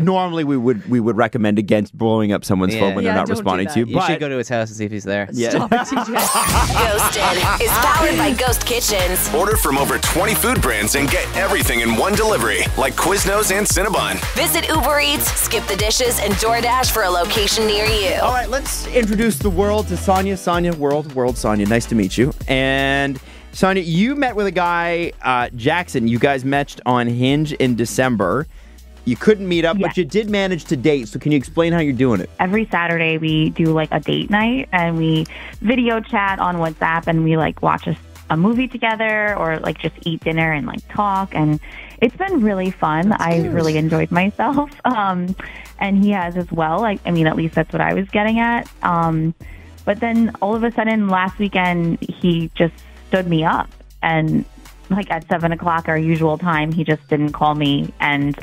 Normally, we would we would recommend against blowing up someone's Yeah. phone when Yeah, they're not don't do responding that. to you. You but should go to his house and see if he's there. yeah. Stop it, TJ. Ghosted is powered by Ghost Kitchens. Order from over 20 food brands and get everything in one delivery, like Quiznos and Cinnabon. Visit Uber Eats, Skip the Dishes, and DoorDash for a location near you. All right, let's introduce the world to Sonia. Sonia, world, world, Sonia. Nice to meet you. And Sonia, you met with a guy, uh, Jackson. You guys matched on Hinge in December. You couldn't meet up, but you did manage to date. So can you explain how you're doing it? every Saturday we do like a date night and we video chat on WhatsApp and we like watch a, a movie together or like just eat dinner and like talk and it's been really fun. I really enjoyed myself. Um, and he has as well. Like, I mean, at least that's what I was getting at. Um, but then all of a sudden last weekend he just stood me up and like at seven o'clock our usual time he just didn't call me and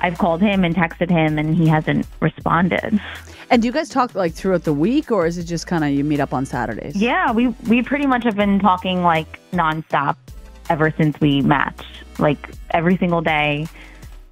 I've called him and texted him and he hasn't responded. And do you guys talk like throughout the week, or is it just kind of you meet up on Saturdays? Yeah, we we pretty much have been talking like nonstop ever since we matched, like every single day.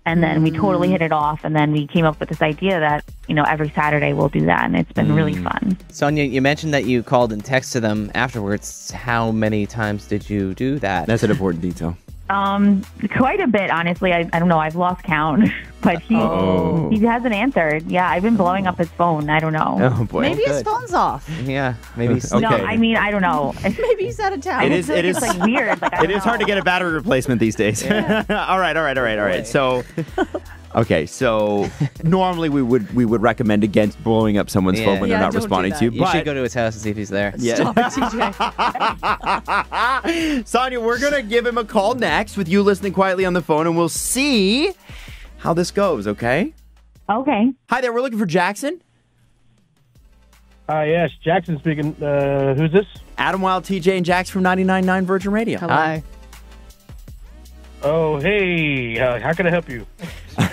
And then we totally mm. hit it off. And then we came up with this idea that you know every Saturday we'll do that, and it's been really mm. fun. Sonia, you mentioned that you called and texted them afterwards. How many times did you do that? That's an important detail. Um, quite a bit, honestly. I, I don't know. I've lost count, but he Oh. he hasn't answered. Yeah, I've been blowing up his phone. I don't know. Oh boy. Maybe his phone's off. yeah, maybe. he's Okay. No, I mean I don't know. Maybe he's out of town. It is. It is. Like weird. Like it is It hard to get a battery replacement these days. all right, all right, all right, all right. So, okay, so normally we would we would recommend against blowing up someone's Yeah. phone when Yeah, they're not don't do responding that. to you. You but should go to his house and see if he's there. yeah. Stop it, TJ. Sonia, we're gonna give him a call next with you listening quietly on the phone, and we'll see how this goes. Okay. Okay. Hi there. We're looking for Jackson. Uh, yes, Jackson speaking. Uh, who's this? Adam Wylde, TJ, and Jax from 99.9 Virgin Radio. Hello. Hi. Oh, hey. Uh, how can I help you?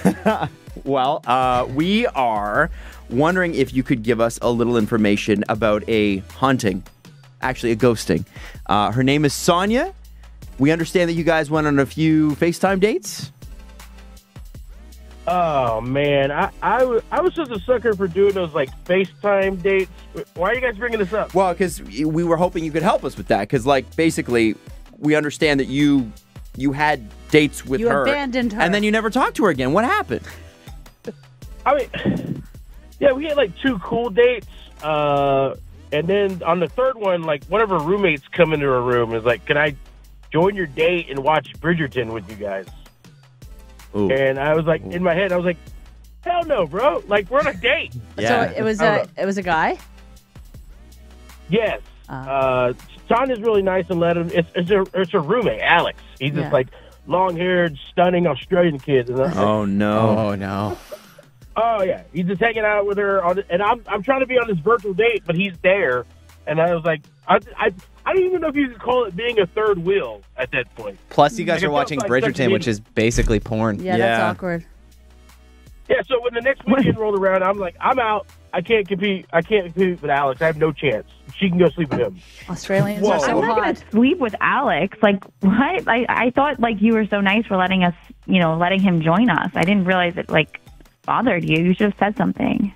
Well, uh, we are wondering if you could give us a little information about a haunting, actually a ghosting. Uh, her name is Sonia. We understand that you guys went on a few FaceTime dates. Oh man, I I was just a sucker for doing those like FaceTime dates. Why are you guys bringing this up? Well, because we were hoping you could help us with that. Because, like, basically, we understand that you you had dates with You her, abandoned her. and then you never talked to her again. What happened? I mean, yeah, we had like two cool dates, uh, and then on the third one, like one of her roommates come into her room and is like, "Can I join your date and watch Bridgerton with you guys?" Ooh. And I was like, in my head, I was like, "Hell no, bro! Like we're on a date." So it was a it was a guy. Yes. Ah. Uh, Tanya's really nice and let him. It's it's her, it's her roommate, Alex. He's Yeah. just like long haired, stunning Australian kid. And I was like, Oh no! Oh no. oh yeah, he's just hanging out with her. On, and I'm I'm trying to be on this virtual date, but he's there. And I was like, I I, I don't even know if you could call it being a third wheel at that point. Plus, you guys Like, are watching like Bridgerton, which is basically porn. Yeah, Yeah. that's awkward. Yeah. So when the next weekend rolled around, I'm like, I'm out. I can't compete. I can't compete with Alex. I have no chance. She can go sleep with him. Australians Whoa. are so I'm not hot. gonna sleep with Alex. Like what? I I thought like you were so nice for letting us, you know, letting him join us. I didn't realize it like bothered you. You should have said something.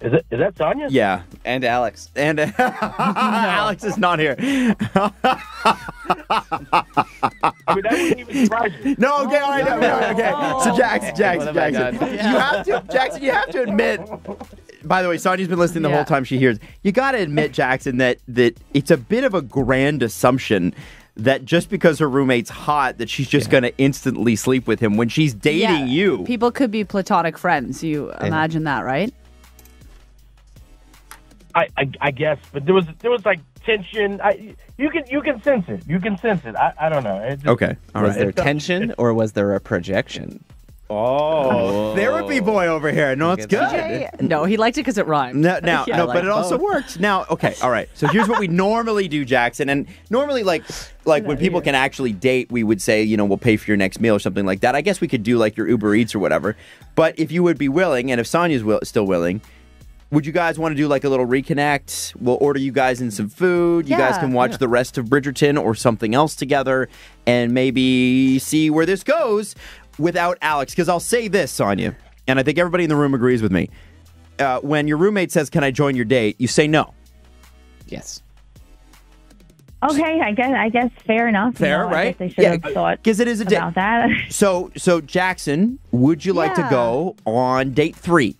Is it is that Tanya? Yeah, And Alex. and Alex is not here. I mean, that wouldn't even surprise me. No, okay, all right, no, no, okay. So oh. Jackson, Jackson, What Jackson, done? you have to, Jackson, you have to admit. By the way, Sonia's been listening the Yeah. whole time she hears. You got to admit, Jackson, that that it's a bit of a grand assumption that just because her roommate's hot, that she's just going to instantly sleep with him when she's dating Yeah, you. People could be platonic friends. You imagine that, right? I, I, I guess, but there was there was like tension. I, you can you can sense it. You can sense it. I, I don't know. It just- Okay, all was there tension or was there a projection? Oh, therapy boy over here. No, it's Look at good. that. No, he liked it because it rhymed. No, now, Yeah, no, like but it also worked. Now, okay, all right. So here's what we normally do, Jackson. And normally, like, like when people can actually date, we would say, you know, we'll pay for your next meal or something like that. I guess we could do like your Uber Eats or whatever. But if you would be willing, and if Sonia's will, still willing, would you guys want to do like a little reconnect? We'll order you guys in some food. You guys can watch the rest of Bridgerton or something else together, and maybe see where this goes without Alex. Because I'll say this, Sonia. and I think everybody in the room agrees with me. Uh, when your roommate says, "Can I join your date?" you say no. Yes. Okay, I guess I guess fair enough. you Fair, know, I right? guess they should Yeah, have thought Because it is a date. about that. So, so Jackson, would you like to go on date three?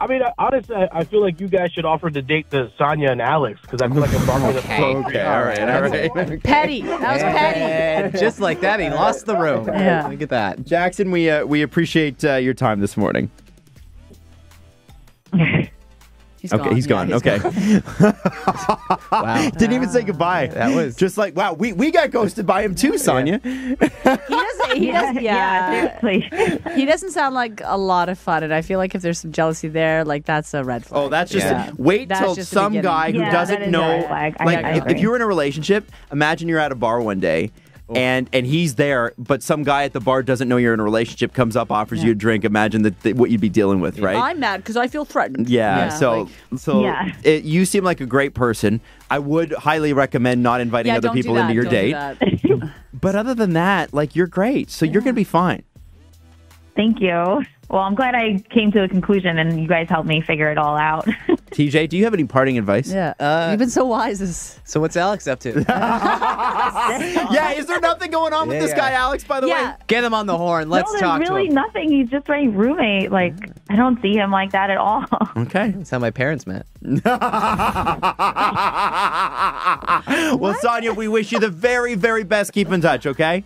I mean, I- honestly, I, I feel like you guys should offer the date to Sonia and Alex because I feel like I'm talking to Okay. all right, all right. Petty. That was petty. And just like that, he lost the room. Yeah. Look at that. Jackson, we uh, we appreciate uh, your time this morning. He's Okay, gone. he's Yeah, gone. okay, Wow. didn't even say goodbye. That was- just like wow. We we got ghosted by him too, Sonia. He doesn't. He doesn't. Yeah. seriously. he doesn't sound like a lot of fun, and I feel like if there's some jealousy there, like that's a red flag. Oh, that's just Yeah. wait That's till just some guy who Yeah, doesn't know. red flag. I- Like I if, if you're in a relationship, imagine you're at a bar one day. And and he's there, but some guy at the bar doesn't know you're in a relationship. Comes up, offers you a drink. Imagine that, that what you'd be dealing with, right? I'm mad because I feel threatened. Yeah, so like- so Yeah. It, you seem like a great person. I would highly recommend not inviting yeah, other people into your don't date. But other than that, like you're great. So you're gonna be fine. Thank you. Well, I'm glad I came to a conclusion and you guys helped me figure it all out. TJ, do you have any parting advice? Yeah, Uh, you've been so wise. This So what's Alex up to? Yeah, is there nothing going on with this yeah. guy, Alex? By the yeah. way, Get him on the horn. Let's no, talk there's really to him. nothing. He's just my roommate. Like I don't see him like that at all. okay. That's how my parents met. well, Sonia, we wish you the very, very best. Keep in touch, okay?